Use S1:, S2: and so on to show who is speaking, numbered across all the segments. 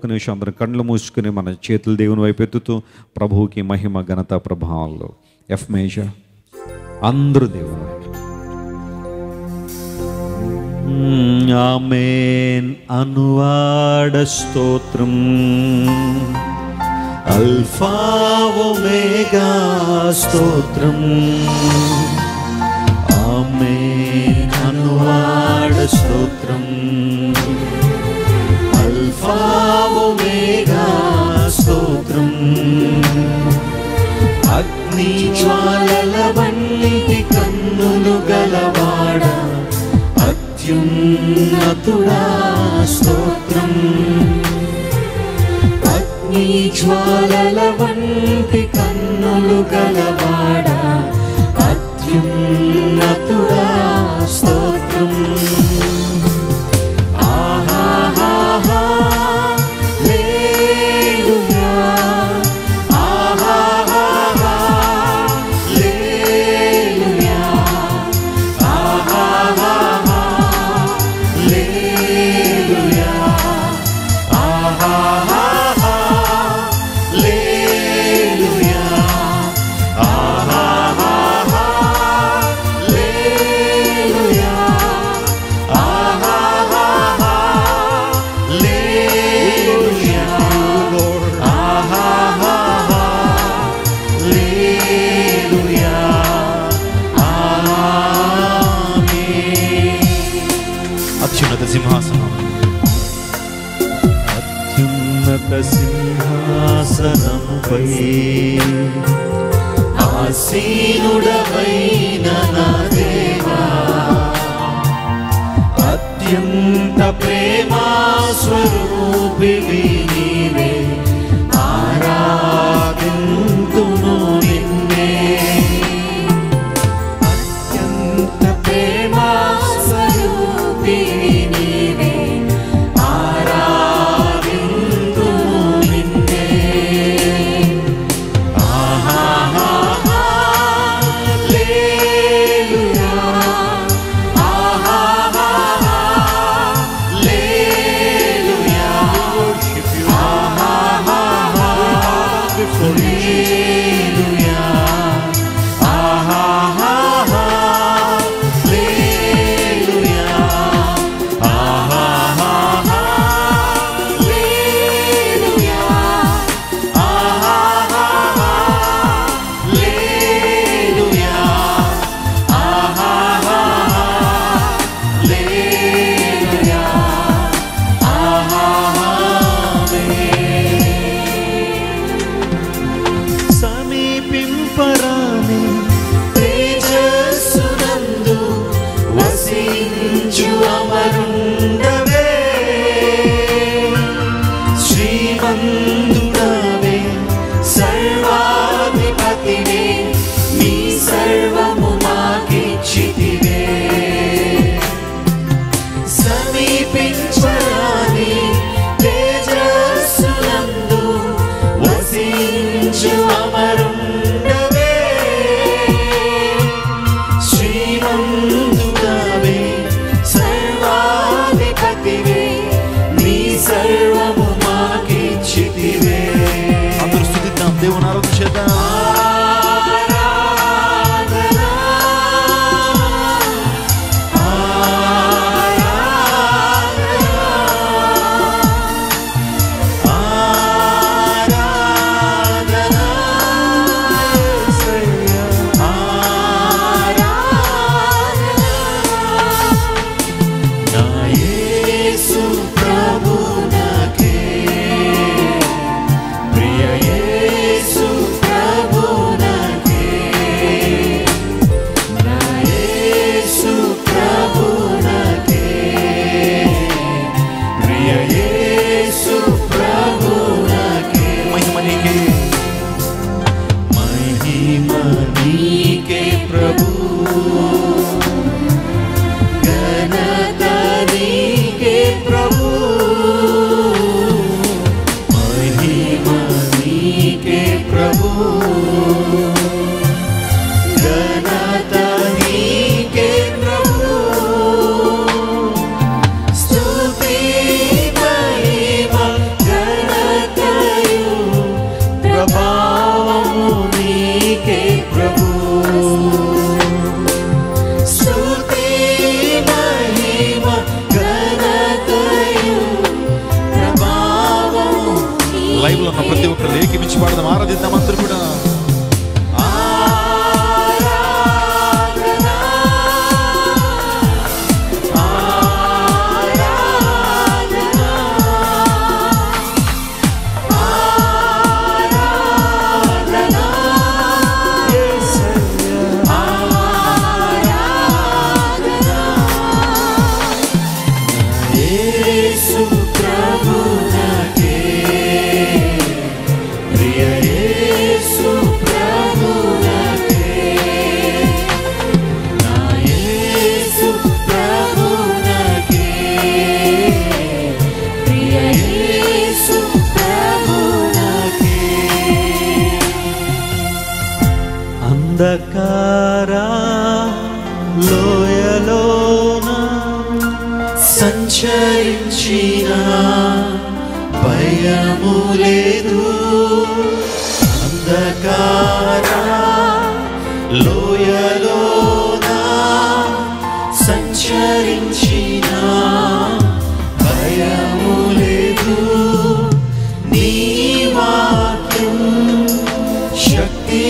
S1: ఒక నిమిషం అందరం కళ్ళు మూసుకుని మన చేతులు దేవుని వైపు ఎత్తుతూ ప్రభువుకి మహిమ ఘనత ప్రభావాలు ఎఫ్ మేజ అందరు దేవుని ఆమెన్. అనువాడ స్తోత్రం. అల్ఫా ఒమేగా స్తోత్రం. పరిశుద్ధుడా స్తోత్రం అగ్ని జ్వాలల వంటి కన్నులు గలవాడా అత్యున్నతుడా స్తోత్రం సింహాసనముపై ఆసీనుడవైన నా దేవా అత్యంత ప్రేమా స్వరూపివిని sorrir. స్తుతించి పాడదాం ఆరాధిద్దాం అందరూ కూడా. యేసు. అంధకారా లోయలోన సంచరించిన భయము లేదు. అంధకారా లోయలోన సంచరించిన భయము లేదు. నీ వాక్యం శక్తి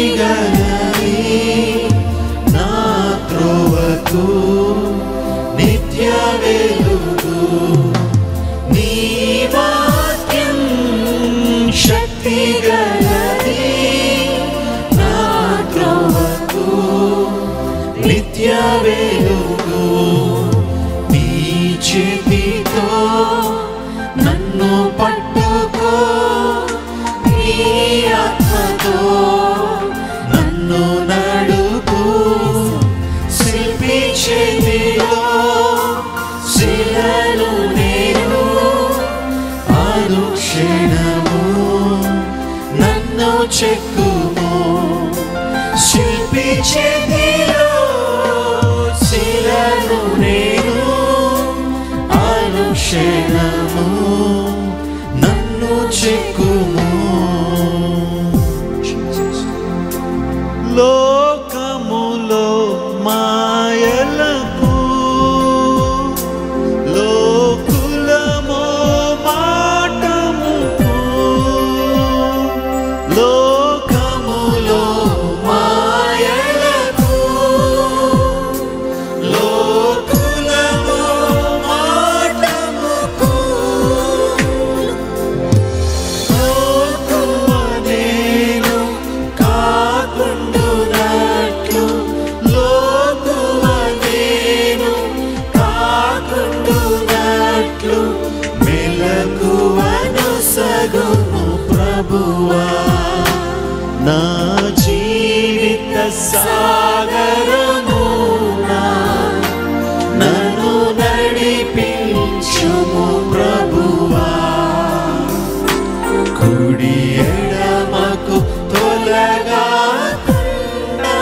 S1: శిల్పి శిలను నేను అనుక్షణము నన్ను చెక్కుము. తొలగాకుండా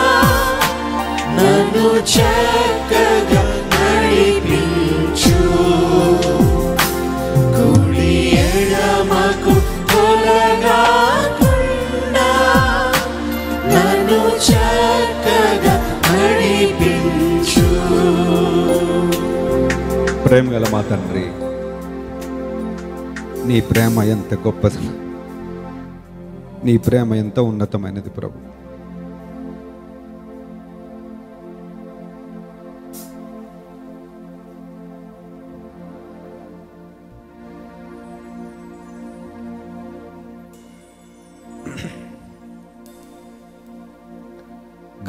S1: నన్ను చక్కగా నడిపించు. కుడి ఎడమకు తొలగాకుండా నన్ను చక్కగా నడిపించు.
S2: ప్రేమ గల మా తండ్రి నీ ప్రేమ ఎంత గొప్పది. నీ ప్రేమ ఎంత ఉన్నతమైనది ప్రభు.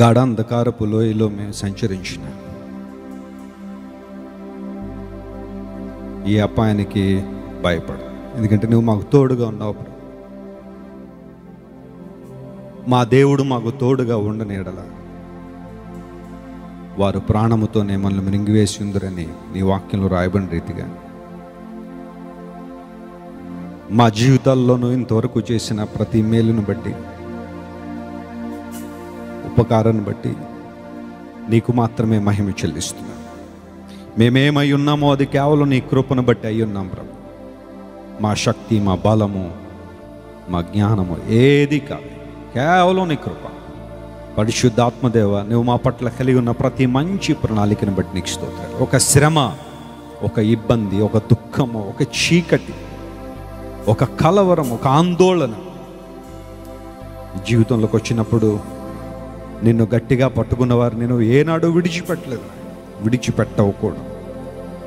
S2: గాఢాంధకారపు లోయలో మేము సంచరించిన ఈ అపాయానికి భయపడు. ఎందుకంటే నువ్వు మాకు తోడుగా ఉన్నావు మా దేవుడు మాకు తోడుగా ఉండనీడల వారు ప్రాణముతోనే మనల్ని మింగివేసి ఉందరని నీ వాక్యంలో రాయబడిన రీతిగా. మా జీవితాల్లోనూ ఇంతవరకు చేసిన ప్రతి మేలును బట్టి ఉపకారాన్ని బట్టి నీకు మాత్రమే మహిమ చెల్లిస్తున్నాం. మేమేమై ఉన్నామో అది కేవలం నీ కృపను బట్టి అయి ఉన్నాం ప్రభు. మా శక్తి మా బలము మా జ్ఞానము ఏది కాదు. కేవలం నీ కృప. పరిశుద్ధాత్మదేవ నువ్వు మా పట్ల కలిగి ఉన్న ప్రతి మంచి ప్రణాళికను బట్టి నీకు స్తోత్రాలు. ఒక శ్రమ ఒక ఇబ్బంది ఒక దుఃఖము ఒక చీకటి ఒక కలవరం ఒక ఆందోళన జీవితంలోకి వచ్చినప్పుడు నిన్ను గట్టిగా పట్టుకున్నవారు నేను ఏనాడు విడిచిపెట్టలేదు. విడిచిపెట్టవకూడదు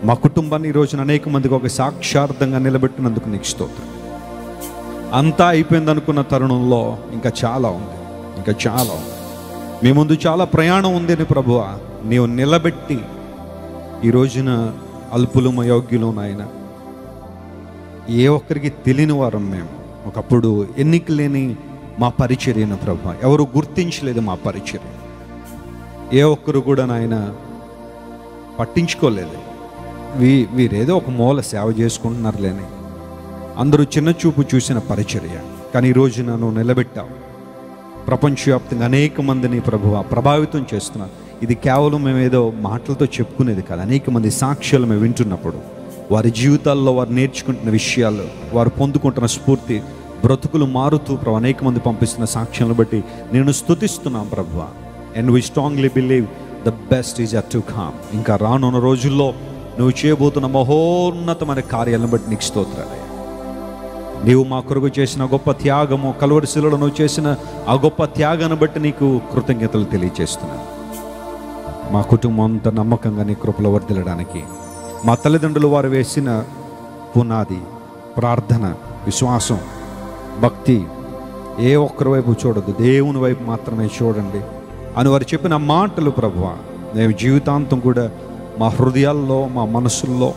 S2: మా కుటుంబాన్ని ఈ రోజున అనేక మందికి ఒక సాక్షార్థంగా నిలబెట్టినందుకు నీకు స్తోత్రం. అంతా అయిపోయింది అనుకున్న తరుణంలో ఇంకా చాలా ఉంది. ఇంకా చాలా ఉంది. మీ ముందు చాలా ప్రయాణం ఉంది అని ప్రభువ. నీవు నిలబెట్టి ఈ రోజున అల్పులు అయోగ్యులు నాయన. ఏ ఒక్కరికి తెలియని వారం మేము. ఒకప్పుడు ఎన్నిక లేని మా పరిచర్యను ప్రభు ఎవరు గుర్తించలేదు మా పరిచర్య. ఏ ఒక్కరు కూడా నాయన పట్టించుకోలేదు. వీ వీరేదో ఒక మూల సేవ చేసుకుంటున్నారులేని అందరూ చిన్న చూపు చూసిన పరిచర్య. కానీ ఈరోజు నన్ను నిలబెట్టావు. ప్రపంచవ్యాప్తంగా అనేక మందిని ప్రభువ ప్రభావితం చేస్తున్నారు ఇది కేవలం మేము ఏదో మాటలతో చెప్పుకునేది కాదు. అనేక మంది సాక్ష్యాలు మేము వింటున్నప్పుడు వారి జీవితాల్లో వారు నేర్చుకుంటున్న విషయాలు వారు పొందుకుంటున్న స్ఫూర్తి బ్రతుకులు మారుతూ ప్రభు అనేక మంది పంపిస్తున్న సాక్ష్యాలను బట్టి నేను స్తుతిస్తున్నాం ప్రభువ and we strongly believe the best is yet to come ఇంకా రానున్న రోజుల్లో నువ్వు చేయబోతున్న మహోన్నతమైన కార్యాలను బట్టి నీకు స్తోత్రాలే. నీవు మా కొరకు చేసిన గొప్ప త్యాగము కలువరి నువ్వు చేసిన ఆ గొప్ప త్యాగాన్ని బట్టి నీకు కృతజ్ఞతలు తెలియచేస్తున్నాను. మా కుటుంబం అంతా నమ్మకంగా నీ కృపలో వర్దిలడానికి మా తల్లిదండ్రులు వారు వేసిన పునాది ప్రార్థన విశ్వాసం భక్తి ఏ ఒక్కరి వైపు చూడదు దేవుని వైపు మాత్రమే చూడండి అని వారు చెప్పిన మాటలు ప్రభువ మేము జీవితాంతం కూడా మా హృదయాల్లో మా మనసుల్లో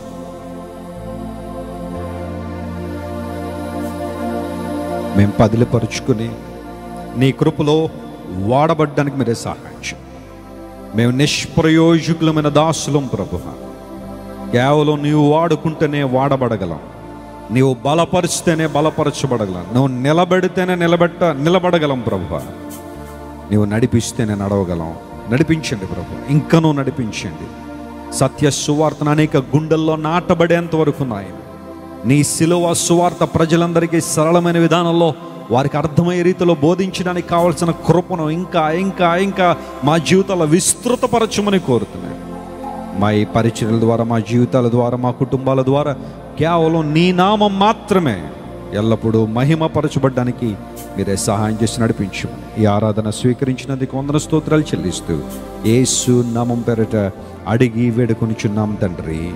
S2: మేము పదిలిపరుచుకుని నీ కృపలో వాడబడ్డానికి మీరే సహాయం మేము నిష్ప్రయోజకులమైన దాసులం ప్రభు కేవలం నీవు వాడుకుంటేనే వాడబడగలం. నీవు బలపరిస్తేనే బలపరచబడగలం. నువ్వు నిలబెడితేనే నిలబెట్ట నిలబడగలం ప్రభు నీవు నడిపిస్తేనే నడవగలం. నడిపించండి ప్రభు ఇంకనూ నడిపించండి. సత్య సువార్తను అనేక గుండెల్లో నాటబడేంత వరకు నాయన. నీ సిలువ సువార్త ప్రజలందరికీ సరళమైన విధానంలో వారికి అర్థమయ్యే రీతిలో బోధించడానికి కావాల్సిన కృపను ఇంకా ఇంకా ఇంకా మా జీవితాల్లో విస్తృతపరచమని కోరుతున్నాను. మా ఈ పరిచయల ద్వారా మా జీవితాల ద్వారా మా కుటుంబాల ద్వారా కేవలం నీ నామం మాత్రమే ఎల్లప్పుడూ మహిమపరచబడ్డానికి మీరే సహాయం చేసి నడిపించు. ఈ ఆరాధన స్వీకరించినందుకు వందన స్తోత్రాలు చెల్లిస్తూ ఏసు నామం పేరట అడిగి వేడుకొనిచున్నాం తండ్రి.